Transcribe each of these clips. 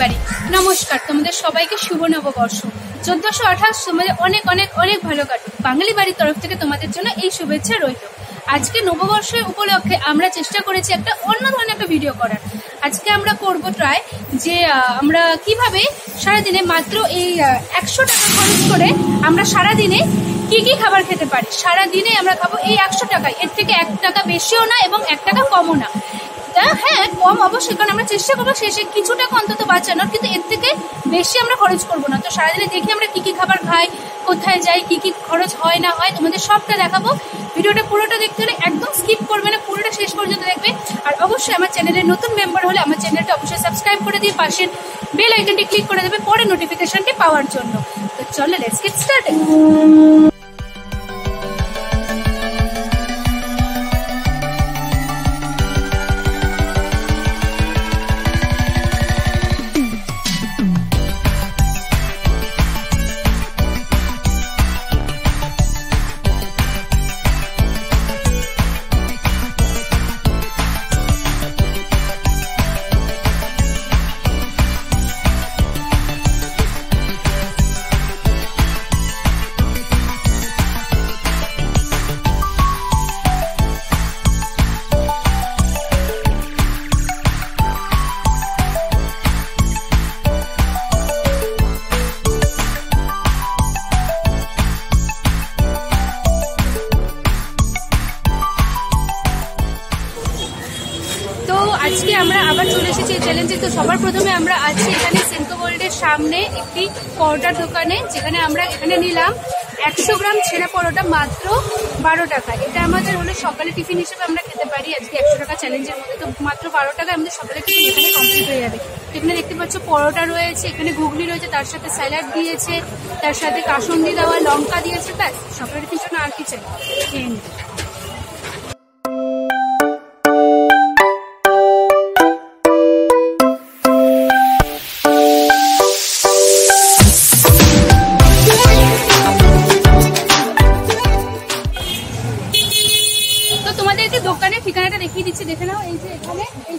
বাড়ি। নমস্কার, তোমাদের সবাইকে শুভ নববর্ষ। চোদ্দশো আঠাশ তোমাদের অনেক অনেক অনেক ভালো কাটুক। বাঙালি বাড়ির তরফ থেকে তোমাদের জন্য এই শুভেচ্ছা রইল। আজকে নববর্ষের উপলক্ষে আমরা চেষ্টা করেছি একটা অন্য ধরনের একটা ভিডিও করার। আজকে আমরা করব ট্রাই যে আমরা কীভাবে সারাদিনে মাত্র এই একশো টাকা খরচ করে আমরা সারাদিনে কি কি খাবার খেতে পারি? সারাদিনে আমরা খাব এই একশো টাকায়। এর থেকে এক টাকা বেশিও না এবং এক টাকা কমও না। তা হ্যাঁ কম অবশ্যই, কারণ আমরা চেষ্টা করব শেষে কিছু টাকা অন্তত বাঁচানোর, কিন্তু এর থেকে বেশি আমরা খরচ করব না। তো সারাদিনে দেখি আমরা কি কি খাবার খাই, কোথায় যাই, কি কি খরচ হয় না হয়, তোমাদের সবটা দেখাবো। ভিডিওটা পুরোটা দেখতে হলে একদম স্কিপ করবে না, পুরোটা শেষ পর্যন্ত দেখবে। আর অবশ্যই আমার চ্যানেলের নতুন মেম্বার হলে আমার চ্যানেলটা অবশ্যই সাবস্ক্রাইব করে দিয়ে পাশের বেল আইকনটি ক্লিক করে দেবে, পরে নোটিফিকেশনটি পাওয়ার জন্য। তো চলো লেটস গেট স্টার্ট চ্যালেঞ্জে তো সবার প্রথমে আমরা আছি এখানে সেন্টো গোল্ডের সামনে একটি পরোটার দোকানে, যেখানে আমরা এখানে নিলাম একশো গ্রাম ছেঁড়া পরোটা মাত্র বারো টাকা। এটা আমাদের হলো সকালে টিফিন হিসেবে আমরা খেতে পারি, আজকে একশো টাকা চ্যালেঞ্জের মধ্যে। তো মাত্র বারো টাকা আমাদের সকালে টিফিন এখানে কমপ্লিট হয়ে যাবে। এখানে দেখতে পাচ্ছ পরোটা রয়েছে, এখানে ঘুগনি রয়েছে, তার সাথে স্যালাড দিয়েছে, তার সাথে কাসন্দি দেওয়া লঙ্কা দিয়েছে, ব্যাস, সকালে টিফিন জন্য আর কি চাই?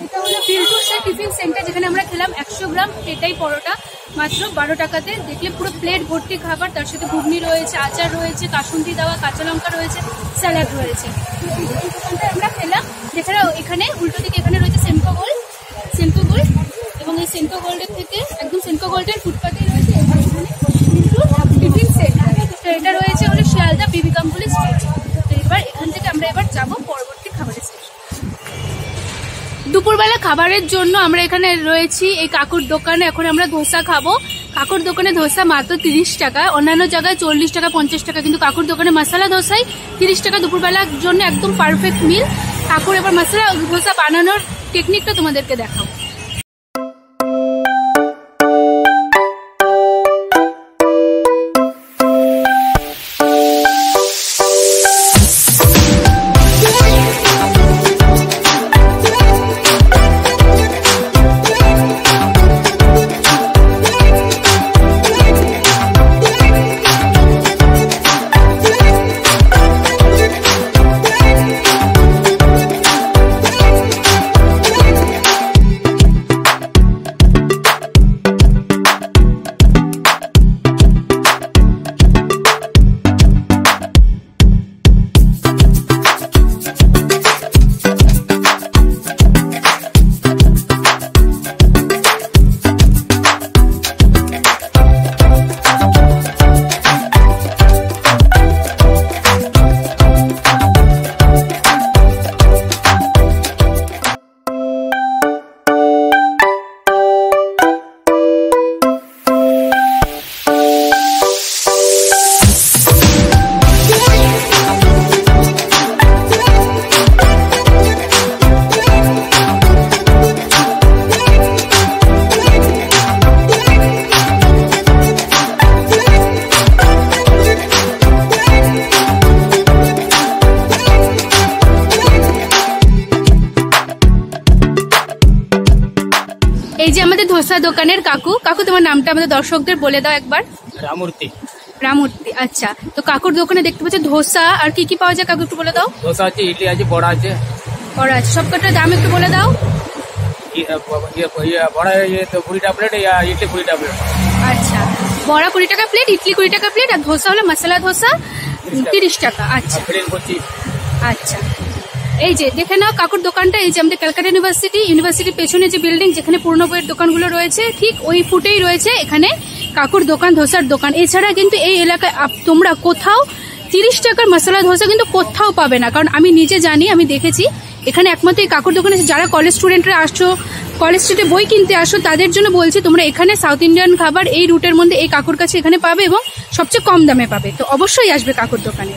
যেটা হলো ফিলটুসের টিফিন সেন্টার, যেখানে আমরা খেলাম একশো গ্রাম পেটাই পরোটা, মাত্র বারো টাকাতে। দেখলে পুরো প্লেট ভর্তি খাবার, তার সাথে ঘুগনি রয়েছে, আচার রয়েছে, কাসুন্দি দেওয়া, কাঁচা রয়েছে, স্যালাড রয়েছে। আমরা খেলাম। এছাড়াও এখানে উল্টো দিকে এখানে রয়েছে সেম্পো গোল্ড সেম্পো গোল্ড, এবং এই সেন্টো গোল্ডের থেকে একদম সেন্টো গোল্ডের ফুটপাতে রয়েছে এটা রয়েছে হলো শিয়ালদা বিবি গাঙ্গুলি দুপুরবেলা খাবারের জন্য আমরা এখানে রয়েছি। এই কাকুর দোকানে এখন আমরা ধোসা খাব। কাকুর দোকানে ধোসা মাত্র তিরিশ টাকা। অন্যান্য জায়গায় চল্লিশ টাকা, পঞ্চাশ টাকা। কিন্তু কাকুর দোকানে মশলা ধোসাই তিরিশ টাকা দুপুরবেলার জন্য একদম পারফেক্ট মিল কাকুর এবার মশলা ধোসা বানানোর টেকনিকটা তোমাদেরকে দেখাবো। দোকানের কাকু। কাকু তোমার নামটা আমাদের দর্শকদের বলে দাও একবার। রামূর্তি। রামূর্তি আচ্ছা। তো কাকুর দোকানে দেখতে পাচ্ছি ধোসা। আর কি কি পাওয়া যায় কাকু একটু বলে দাও। ধোসা আছে ইডলি আছে বড়া আছে। বড়া আছে। সব কটার দাম একটু বলে দাও। ইয়ে, ইয়ে, বড়া ইয়ে, আচ্ছা। বড়া কুড়ি টাকা প্লেট ইডলি কুড়ি টাকা প্লেট আর ধোসা মশলা ধোসা তিরিশ টাকা। আচ্ছা। আচ্ছা। এই যে, দেখে নাও কাকুর দোকানটা, এই যে আমাদের ক্যালকাটা ইউনিভার্সিটি ইউনিভার্সিটির পেছনে যে বিল্ডিং যেখানে পুরনো বইয়ের দোকানগুলো রয়েছে, ঠিক ওই ফুটেই রয়েছে এখানে কাকুর দোকান, ধোসার দোকান। এছাড়া কিন্তু এই এলাকায় তোমরা কোথাও তিরিশ টাকার মশলা ধোসা কিন্তু কোথাও পাবে না। কারণ আমি নিজে জানি, আমি দেখেছি, এখানে একমাত্র এই কাকুর দোকানে যারা কলেজ স্টুডেন্টরা আসছো কলেজ স্ট্রিটে বই কিনতে আসো তাদের জন্য বলছি, তোমরা এখানে সাউথ ইন্ডিয়ান খাবার এই রুটের মধ্যে এই কাকুর কাছে এখানে পাবে এবং সবচেয়ে কম দামে পাবে। তো অবশ্যই আসবে কাকুর দোকানে।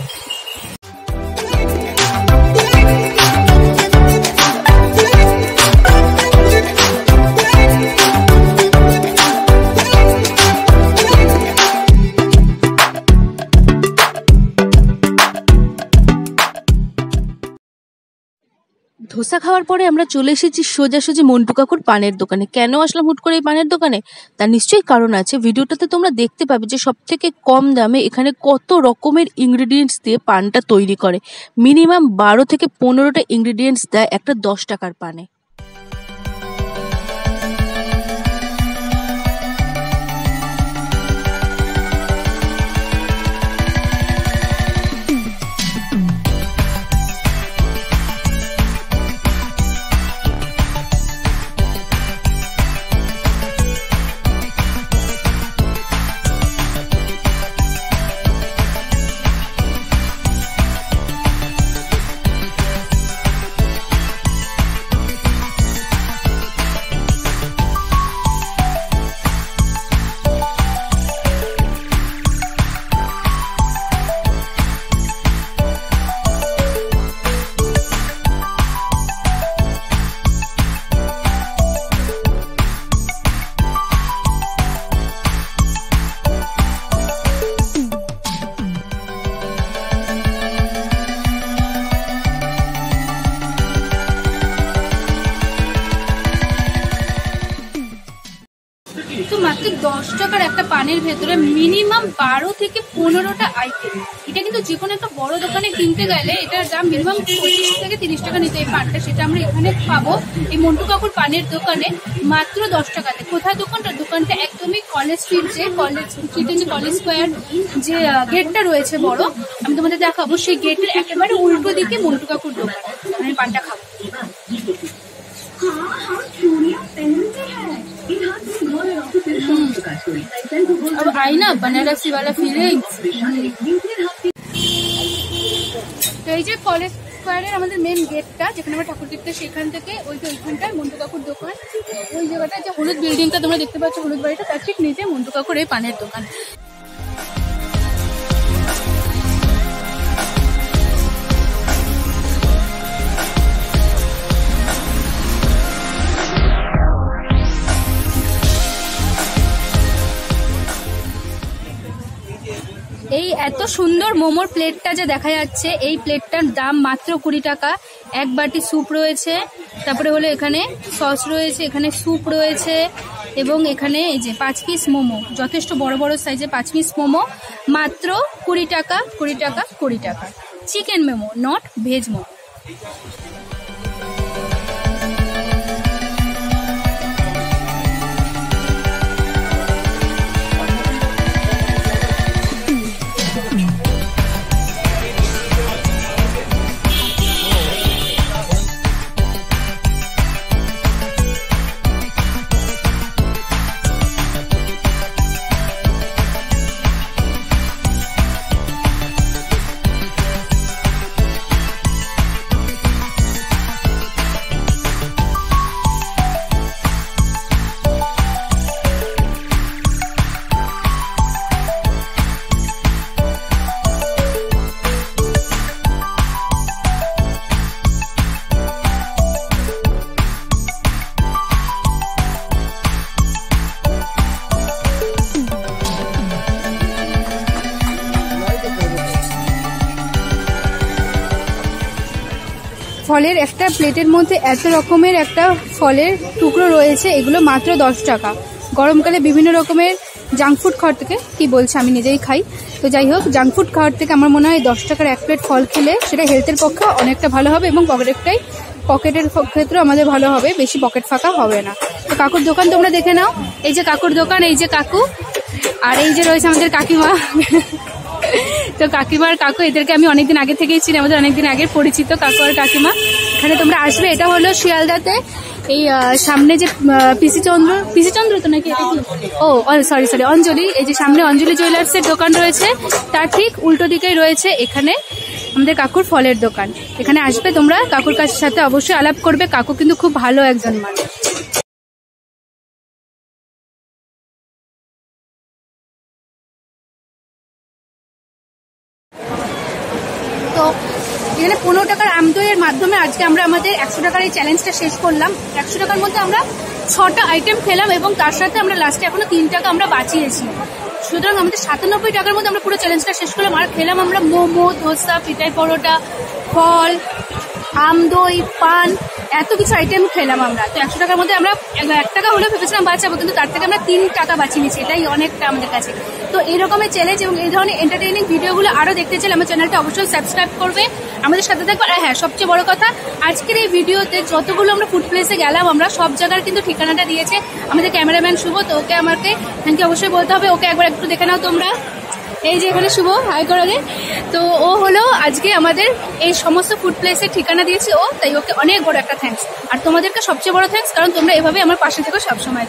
ধোসা খাওয়ার পরে আমরা চলে এসেছি সোজাসুজি মন্টু কাকুর পানের দোকানে। কেন আসলাম হুট করে এই পানের দোকানে? তার নিশ্চয়ই কারণ আছে। ভিডিওটাতে তোমরা দেখতে পাবে যে সব থেকে কম দামে এখানে কত রকমের ইনগ্রিডিয়েন্টস দিয়ে পানটা তৈরি করে। মিনিমাম বারো থেকে পনেরোটা ইনগ্রিডিয়েন্টস দেয় একটা দশ টাকার পানে। তো দশ টাকার একটা পানের ভেতরে মিনিমাম বারো থেকে পনেরোটা আইটেম। এটা কিন্তু যে কোনো একটা বড় দোকানে কিনতে গেলে এটার দাম মিনিমাম পঁচিশ থেকে তিরিশ টাকা নিতে এই পানটা, সেটা আমরা এখানে পাবো। এই মন্টু কাকুর পানের দোকানে মাত্র দশ টাকাতে। কোথায় দোকানটা? দোকানটা একদমই কলেজ স্ট্রিট যে কলেজ স্ট্রিটে যে কলেজ স্কোয়ার যে গেটটা রয়েছে বড়, আমি তোমাদের দেখাবো। সেই গেটের একেবারে উল্টো দিকে মন্টু কাকুর দোকান। আমি পানটা খাব। अब आई ना बनारसी वाला फीलिंग তো এই যে কলেজ স্কোয়ারের আমাদের মেন গেটটা যেখানে আমরা ঠাকুর দেখতে সেখান থেকে ওই যে ওইখানটায় মন্টু কাকুর দোকান ওই জায়গাটা যে হলুদ বিল্ডিংটা তোমরা দেখতে পাচ্ছ হলুদ বাড়িটা তার ঠিক নিচে মন্টু কাকুর এই পানের দোকান এত সুন্দর মোমোর প্লেটটা যে দেখা যাচ্ছে, এই প্লেটটার দাম মাত্র কুড়ি টাকা। এক বাটি স্যুপ রয়েছে, তারপরে হলো এখানে সস রয়েছে, এখানে স্যুপ রয়েছে, এবং এখানে এই যে পাঁচ পিস মোমো, যথেষ্ট বড় বড় সাইজে পাঁচ পিস মোমো, মাত্র কুড়ি টাকা কুড়ি টাকা কুড়ি টাকা। Chicken momo not veg momo. ফলের একটা প্লেটের মধ্যে এত রকমের একটা ফলের টুকরো রয়েছে, এগুলো মাত্র দশ টাকা। গরমকালে বিভিন্ন রকমের জাঙ্ক ফুড খাওয়ার থেকে কি বলছে আমি নিজেই খাই। তো যাই হোক জাঙ্ক ফুড খাওয়ার থেকে আমার মনে হয় দশ টাকার এক প্লেট ফল খেলে সেটা হেলথের পক্ষে অনেকটা ভালো হবে এবং অনেকটাই পকেটের ক্ষেত্রে আমাদের ভালো হবে, বেশি পকেট ফাঁকা হবে না। তো কাকুর দোকান তোমরা দেখে নাও। এই যে কাকুর দোকান, এই যে কাকু, আর এই যে রয়েছে আমাদের কাকিমা। তো কাকিমার কাকু এদেরকে আমি অনেকদিন আগে থেকেই চিনি আমাদের অনেকদিন আগে পরিচিত কাকু আর কাকিমা। এখানে তোমরা আসবে এটা হলো শিয়ালদাতে এই সামনে যে পিসি চন্দ্র পিসি চন্দ্র তো নাকি এটা কি? ও সরি সরি অঞ্জলি এই যে সামনে অঞ্জলি জুয়েলার্সের দোকান রয়েছে তার ঠিক উল্টো দিকেই রয়েছে এখানে আমাদের কাকুর ফলের দোকান। এখানে আসবে তোমরা কাকুর কাছের সাথে অবশ্যই আলাপ করবে কাকু কিন্তু খুব ভালো একজন মানুষ। মাধ্যমে আজকে আমরা আমাদের একশো টাকার এই চ্যালেঞ্জটা শেষ করলাম। একশো টাকার মধ্যে আমরা ছটা আইটেম খেলাম এবং তার সাথে আমরা লাস্টে এখনও তিন টাকা আমরা বাঁচিয়েছি। সুতরাং আমাদের সাতানব্বই টাকার মধ্যে আমরা পুরো চ্যালেঞ্জটা শেষ করলাম। আর খেলাম আমরা মোমো, ধোসা পিঠাই পরোটা, ফল আমদই পান, এত কিছু আইটেম খেলাম আমরা। তো একশো টাকার মধ্যে আমরা এক এক টাকা হলেও ভেবেছিলাম বাঁচাবো, কিন্তু তার থেকে আমরা তিন টাকা বাঁচিয়ে নিয়েছি। এটাই অনেকটা আমাদের কাছে। তো এই রকমের চ্যালেঞ্জ এবং এই ধরনের এন্টারটেইনিং ভিডিওগুলো আরও দেখতে চাইলে আমার চ্যানেলটা অবশ্যই সাবস্ক্রাইব করবে। আমাদের সাথে থাকবে, আর হ্যাঁ সবচেয়ে বড় কথা, আজকের এই ভিডিওতে যতগুলো আমরা ফুড প্লেসে গেলাম, আমরা সব জায়গার কিন্তু ঠিকানাটা দিয়েছে আমাদের ক্যামেরাম্যান শুভ, তো ওকে আমাকে থ্যাংক ইউ অবশ্যই বলতে হবে, ওকে একবার একটু দেখে নাও তোমরা। এই যে এখানে শুভ হাই করো তো ও হলো আজকে আমাদের এই সমস্ত ফুড প্লেসের ঠিকানা দিয়েছে ও, তাই ওকে অনেক বড় একটা থ্যাঙ্কস আর তোমাদেরকে সবচেয়ে বড় থ্যাঙ্কস কারণ তোমরা এভাবে আমার পাশে থেকো সবসময়।